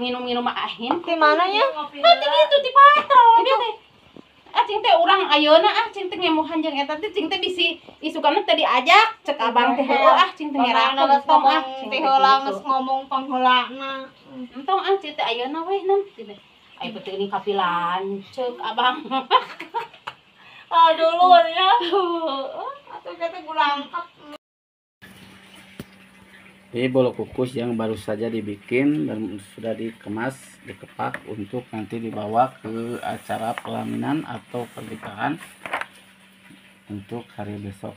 nginum-nginum ahin. Di mana ya? Tadi itu di patron. Itu ah cing teh urang ayeuna ah cing teh ngemuhan jeung eta teh cing teh bisi isukan teh diajak cek abang teh heueuh ah cing teh ngerakeun tong ah teh heula gitu. geus ngomong pangheulana. Entong ah cing teh ayeuna we nam cing teh. Ai ini kapilan ceuk abang. Aduh luar ya. Atuh kata gulangkap. Ini bolo kukus yang baru saja dibikin dan sudah dikemas, dikepak untuk nanti dibawa ke acara pelaminan atau pernikahan untuk hari besok.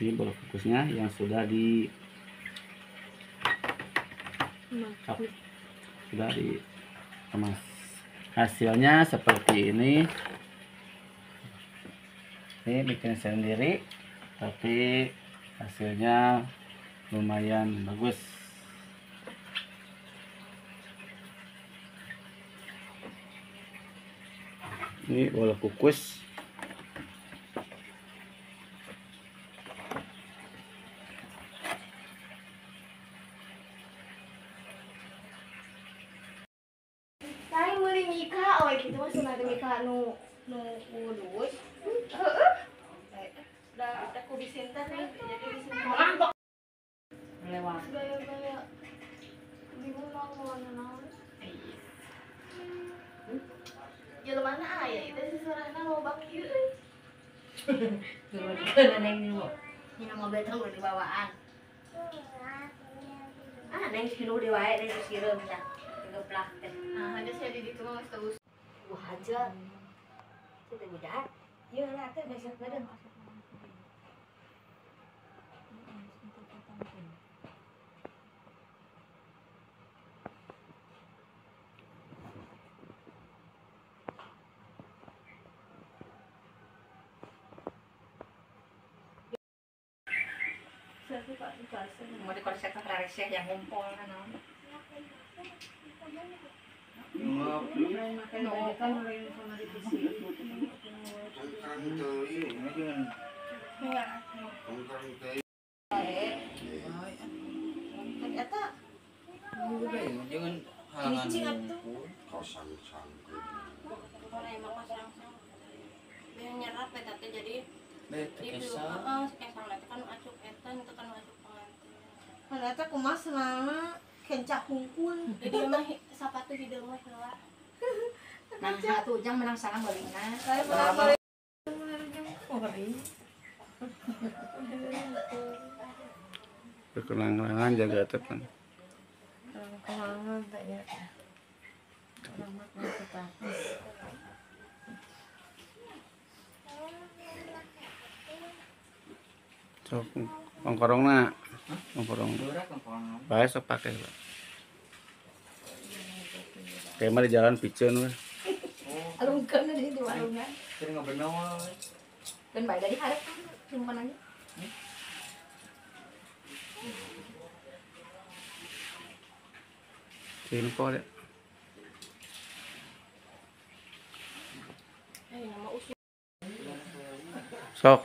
Ini bolo kukusnya yang sudah di sudah dikemas. Hasilnya seperti ini ini bikin sendiri tapi hasilnya lumayan bagus ini bola kukus Saya meuli nikah we kitu mah sunat nikah nu nu udus. Heeh. Da da ku bisinten nih, jadi bisinten. Lewat. Gaya-gaya. Bingung mau ngomongna naon. Jelema na aya itu si sorana mau baki euy. Kebetulan neng ini mau. Ini mobil tang udah dibawaan. Ah, neng sinu di wae neng sireum dah. Geplak teh. Nah, ada saya di ditu mah geus. Wah aja. Kita budak. Iya lah teh besok badan. Mau dikonsep ke Rarisya yang ngumpul kan naon. No, Jangan halangan emang mas langsung nyerap teh jadi di kesang eta kan acuk itu kan. Kan eta kumaha senangna kencak hungkul. Jadi emang hi- sapatu hideung mah heula. Nah, satu jam menang salam balingna. Saya pernah kekenangan jaga tepan Kelangan tak ya. Alamat kita. sok pangkorongna kempang. bae sok pake lah kayak mah di jalan piceun we Oh, Alungkeun di di warungna. sering ngobrol Dan bae dari hareup cuma nanya. info deh Eh, nama usul. sok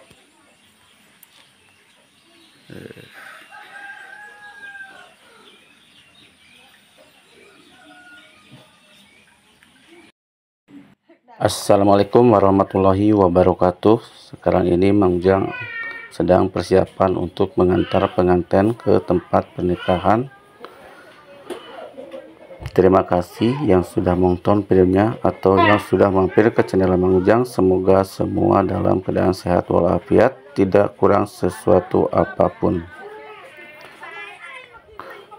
Assalamualaikum warahmatullahi wabarakatuh. Sekarang ini Mang Ujang sedang persiapan untuk mengantar pengantin ke tempat pernikahan. Terima kasih yang sudah menonton videonya atau yang sudah mampir ke channel Mang Ujang. Semoga semua dalam keadaan sehat walafiat, tidak kurang sesuatu apa pun.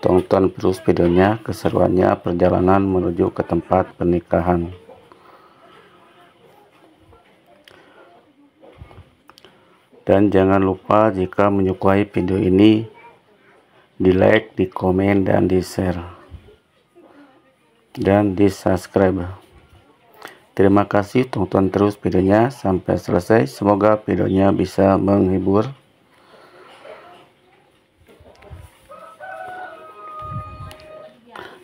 Tonton terus videonya, keseruannya perjalanan menuju ke tempat pernikahan. Dan jangan lupa jika menyukai video ini, di like, di komen, dan di share. Dan di subscribe. Terima kasih tonton terus videonya sampai selesai. Semoga videonya bisa menghibur.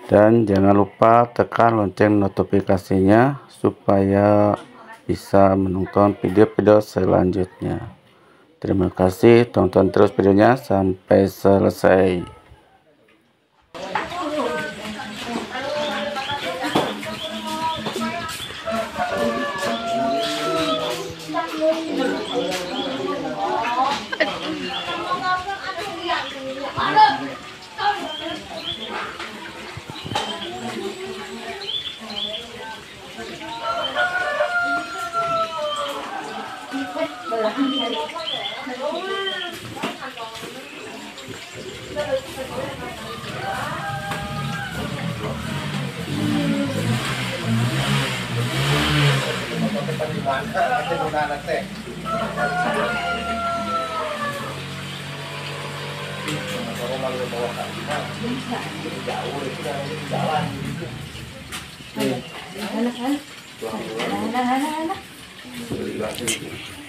dan jangan lupa tekan lonceng notifikasinya supaya bisa menonton video-video selanjutnya terima kasih. Tonton terus videonya. Sampai selesai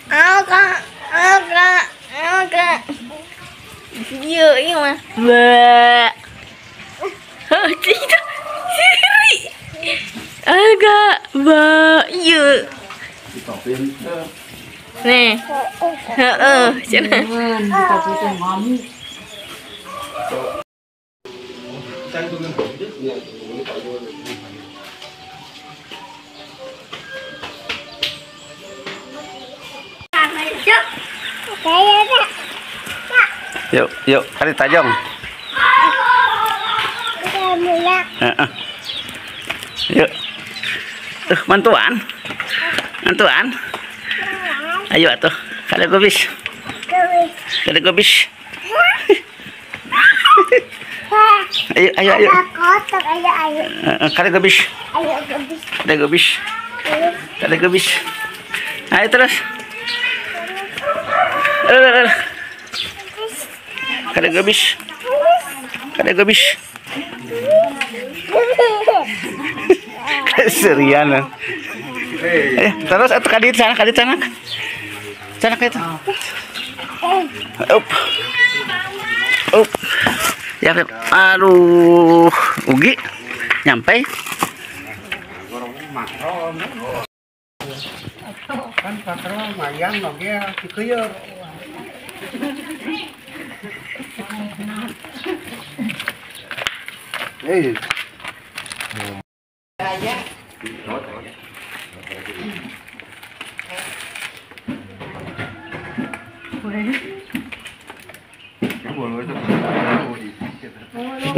Agak, agak, agak. Iya, iya mah. Ba. Oh, tidak. Siri. Agak, ba, iya. Nih. Heeh, cina. yuk yuk kali tajam Heeh. yuk tuh mantuan mantuan ayo atuh. Kali gobis. Kali gobis. Ayo ayo ayo. Kotor ayo Heeh, kali gobis. Ayo gabis kali gobis. Kali gobis. Ayo terus. Kali gobis. Kali gobis. Serian. Eh, terus atau kadit sana, kadit sana. Sana. Up. Up. Ya, aduh, Ugi nyampe. kan mayang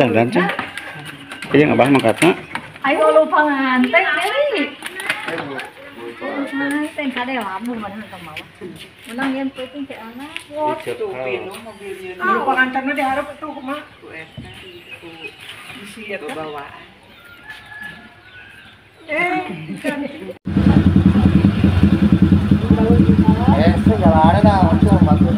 lagi ya dikuyur eh Dan rancang. Iya ngabah mangkatna. Ayo lupa nganteng deh. Nganteng kada ya nggak. Menang yang penting ke anak. lupa kantornya diharap itu mah eh bantu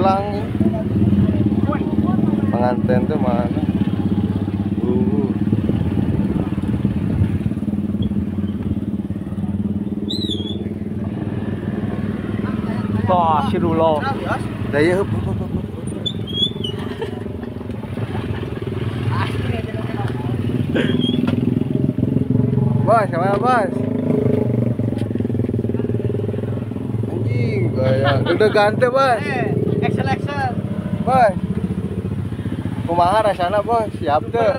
hilang pengantin tuh mana uh hup, hup, hup. Bos, sama bos. Anjing, gaya. Udah ganti, bos. excel excel Bos. Kumaha rasana, bos? Siap tuh.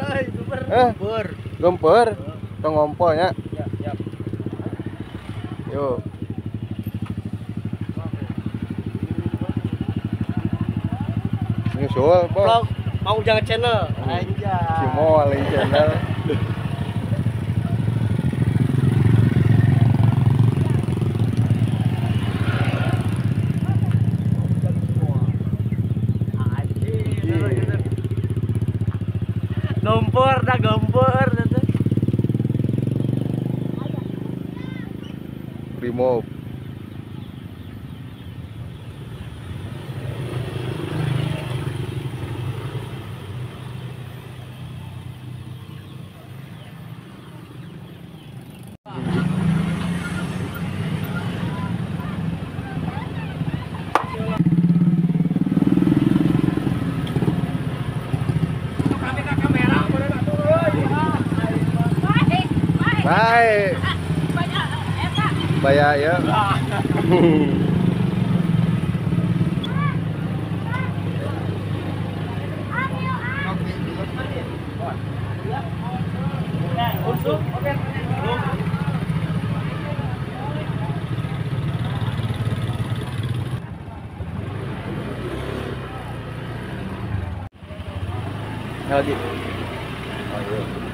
Eh, ber gempur. Tong ngompolnya. ya ya Yuk. Bos. vlog mau jangan channel aja Cimo alih channel. Lumpur dah gempur. Hai. Baya ya. Lagi. Ayo.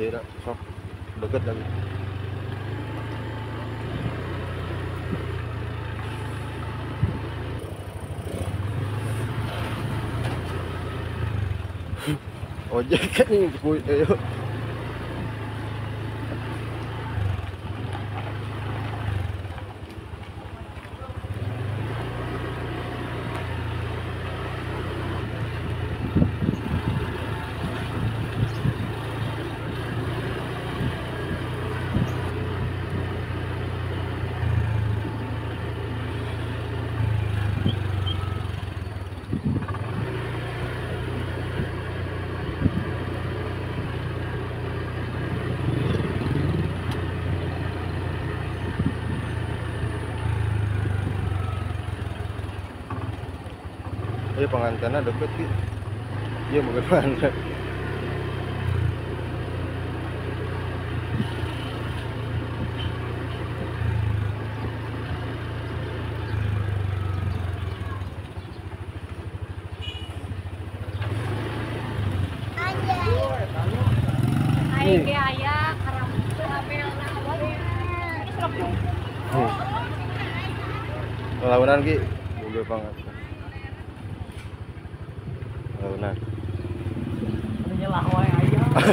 Deket ya, Rak. sok. Deket lagi. Ojek kan ini kuy ayo. Iya pengantinnya deket ki. Iya bagaimana?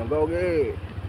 Now go get it.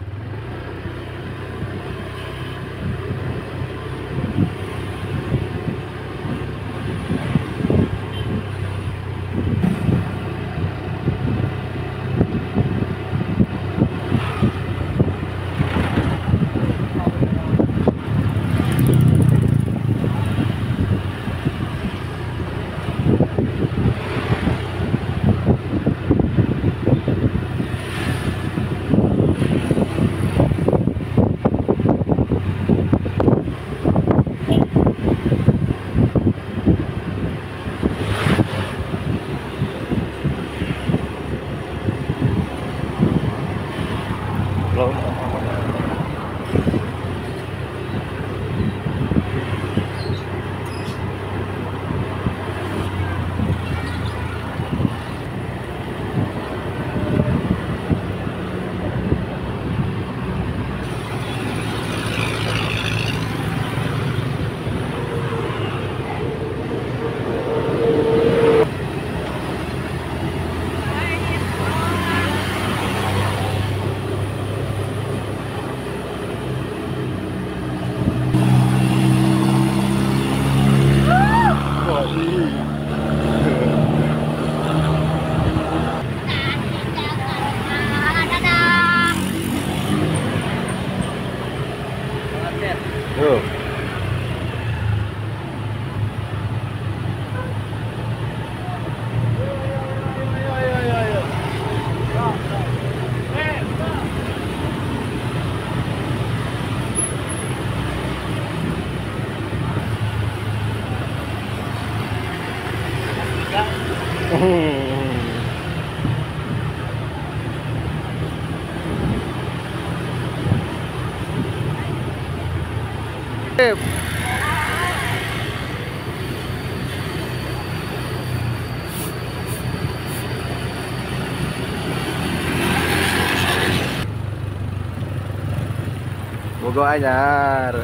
Bogo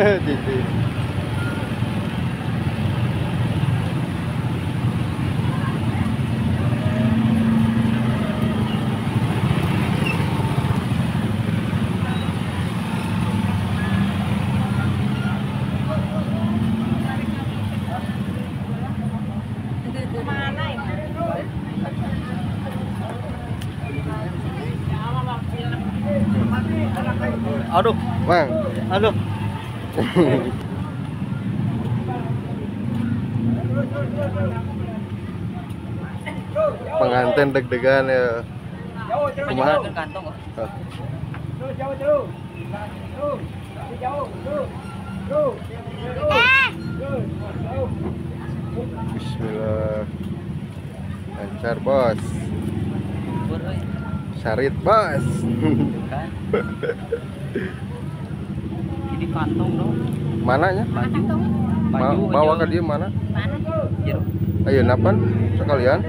Cici. Aduh, Mang, aduh. Pengantin deg-degan ya. Ah. Bismillah. Lancar, Bos. Sarit, Bos. Kantong dong. Mananya? Baju. Ma bawa ke dia mana? Ayo napan sekalian.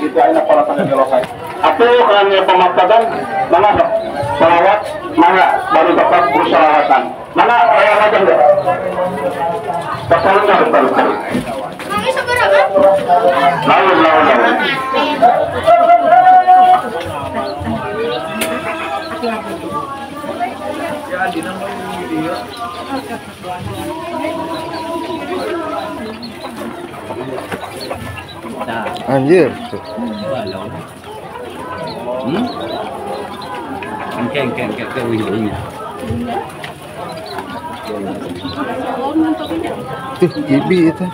Kemudian kita enak para pengelola atau karena pemakaman mana selawat mana? Baru dapat persyaratan. Mana orang macam itu pasalnya betul seberapa? lalu lalu lalu. Nah, Anjir. walau. Hmm? Engke, engke, engke, engke, ujungnya. Tuh, Gibi itu.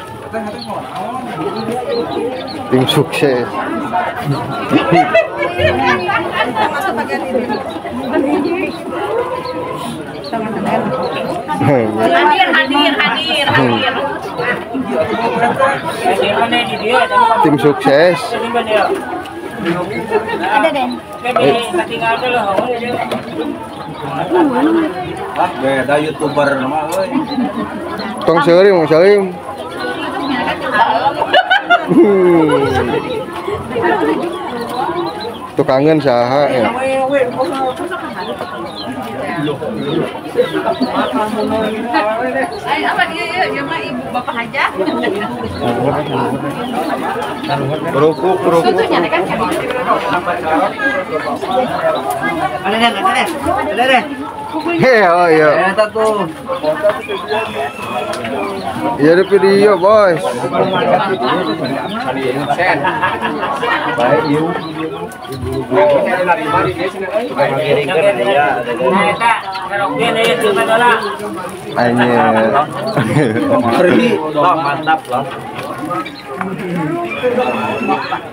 Tim sukses. Hadir, hadir, hadir, hadir. Tim sukses. Ada deh. Beda youtuber. Tong Salim, Tong Salim. Tuh kangen saha ya. Apa dia ya? Dia mah ibu bapak aja. Kerupuk, kerupuk. Ada deh, ada deh. Ada deh. Heh, oh iya. Eta tuh. Iya ada video, boy. Anjir. Loh, mantap loh.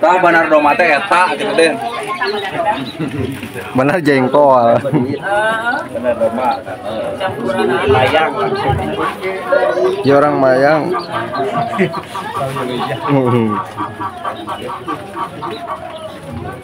Tah benar doma teh eta gitu deh. Benar jengkol. Benar doma. Layang. Ya orang mayang.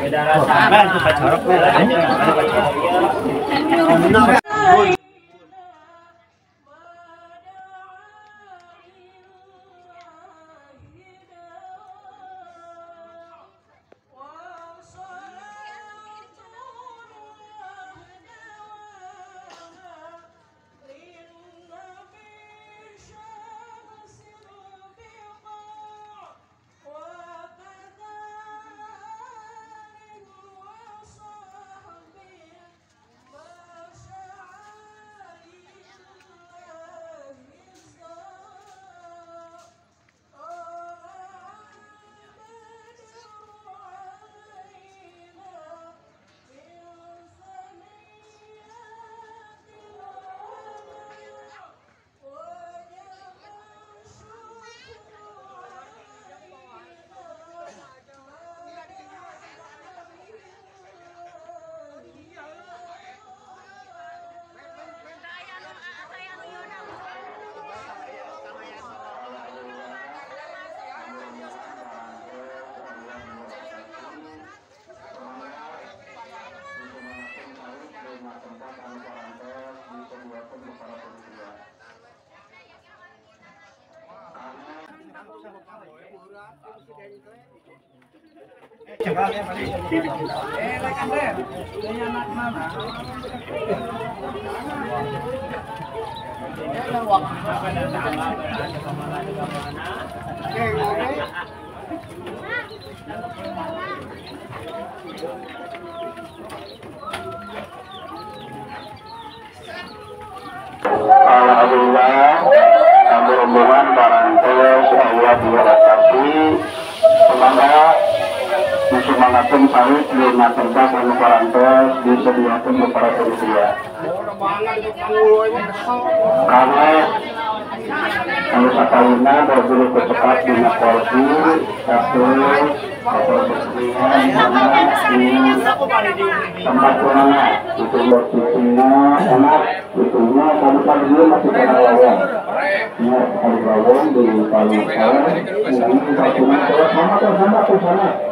Beda rasa. Apa itu pacorok? Alhamdulillah kami rombongan parantos Allah diberkati semoga disemangatkan sawit di naterba kami parantos disediakan kepada perusia karena kalau sakalina berburu kecepat di Napolsi satu atau di tempat kurangnya itu posisinya enak itunya kamu kan dulu masih kena lawang ya kali lawang di palu kawang ini satunya kalau sama sama sana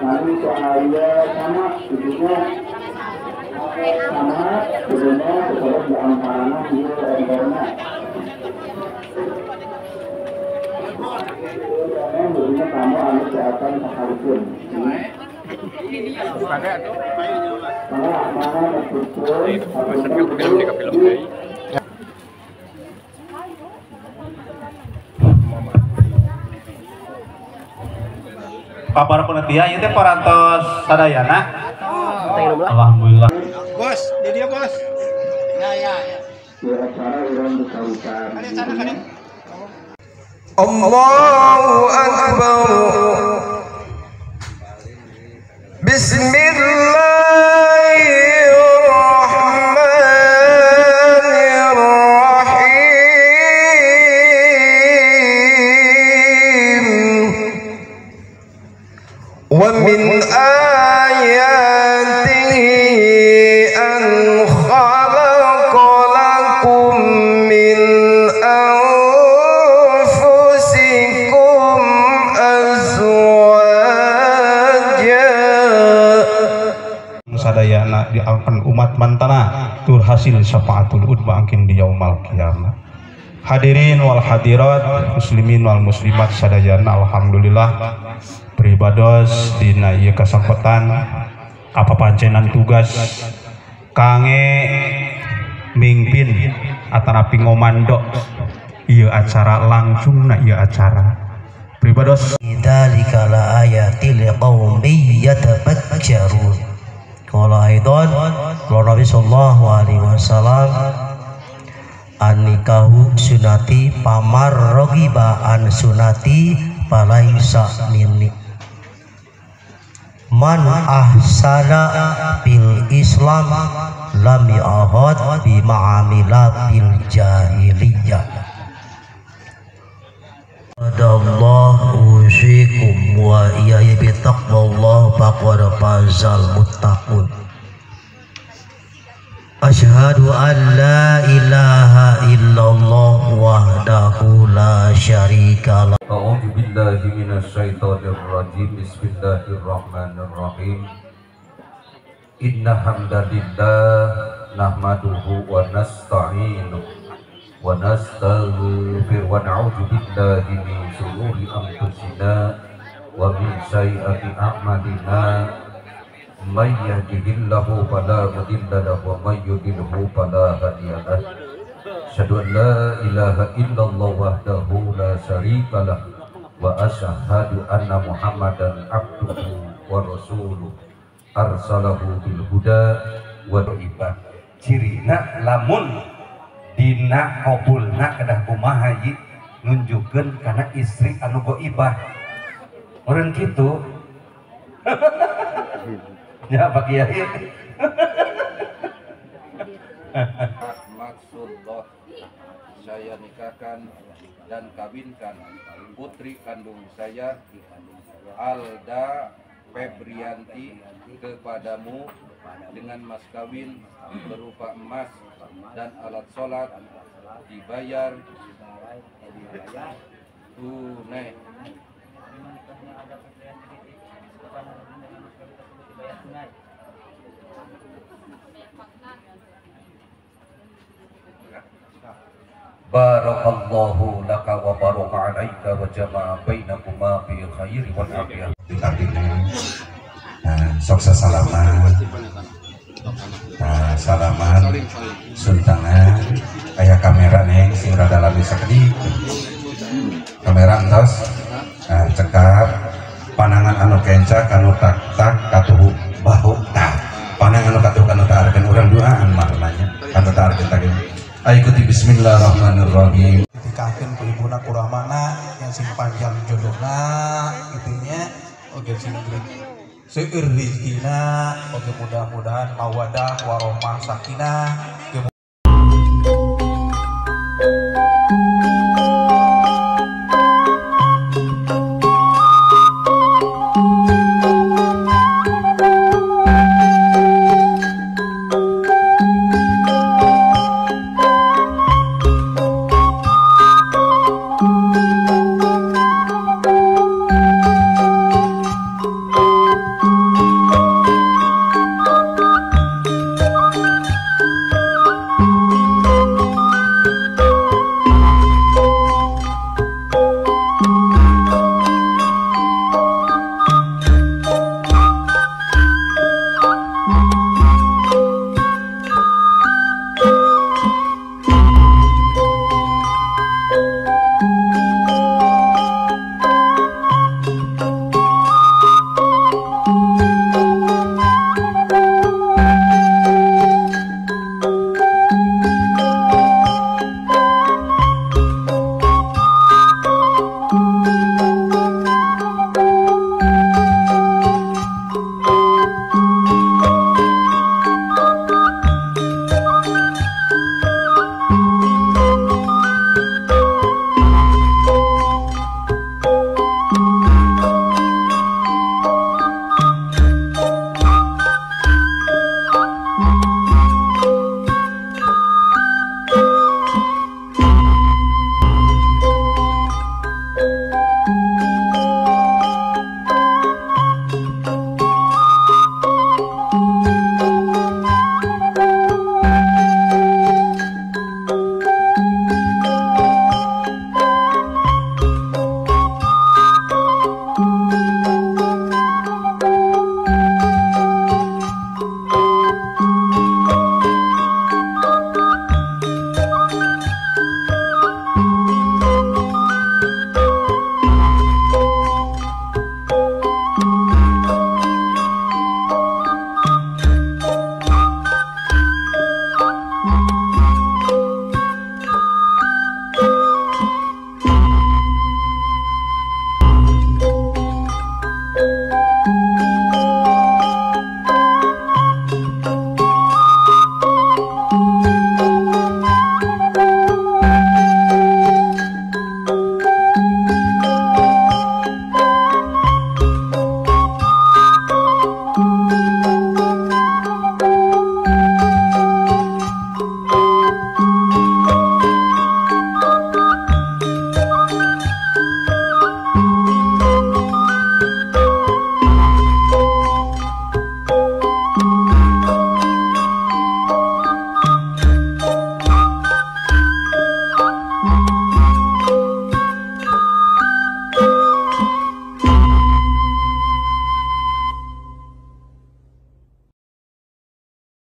nanti cahaya sama hidupnya sama hidupnya terus di antaranya dia endarnya yang dulunya kamu anu kesehatan sekalipun mana mana berkumpul Kabar penelitian itu parantos sadayana. Alhamdulillah. di acara orang berkautan Allahu Akbar. Bismillahirrahmanirrahim. ومن آياته أن خلق لكم من أنفسكم أزواجا sadayana diangkan umat mantana tur hasil syafaatul udma angkin di yaumal kiamat hadirin wal hadirat muslimin wal muslimat sadayana alhamdulillah ibados dina ieu kesempatan apa pancenan tugas? Kange mimpin atau napi ngomando ieu acara langsung na ieu acara. Pribados. Dzalika la ayatil qaumi yatafakkarun. Qala aidan Nabi sallallahu alaihi wasallam anikahu sunati pamar rogiba an sunati palaisa minni Man ahsana bil islam lam ya'had bima amila bil jahiliyah. Allah usikum wa iyaya bitaqwallah faqad fazal muttaqun Asyhadu an la ilaha illallah wahdahu la syarika lah أعوذ بالله من الشيطان الرجيم بسم الله الرحمن الرحيم إن حمد لله نحمده ونستعينه ونستغفر ونعوذ بالله من شرور أنفسنا ومن سيئات أعمالنا may yahdihillahu fala mudilla lahu wa may yudlilhu fala hadiya lah. Asyhadu an la ilaha illallah wahdahu la syarika lah wa asyhadu anna muhammadan abduhu wa rasuluh. Arsalahu bil huda wa ibad cirina lamun dina qabulna kedah kumaha yi nunjukkeun kana istri anu goibah. Urang kitu ya Pak Kiai. Maksudullah saya nikahkan dan kawinkan. Putri kandung saya Alda Febrianti kepadamu dengan mas kawin berupa emas dan alat sholat dibayar tunai Barakallahu laka wa baraka alaika wa jama'a bainakuma bi khairi wal afiyah. Nah, sukses salaman. Nah, salaman sultangan aya kamera nih sing rada labi sakit. Kamera entos. Nah, cekap anu kencak anu tak tak katuhu bahu tak. Panangan anu katuhu anu tak arkeun urang duaan maknanya. Anu tak tadi. Ayo ikuti bismillahirrahmanirrahim. Dikahkeun ku ibuna kuramana yang sing panjang jodohna itunya oge sing seueur rezekina oge mudah-mudahan mawadah warohmah sakinah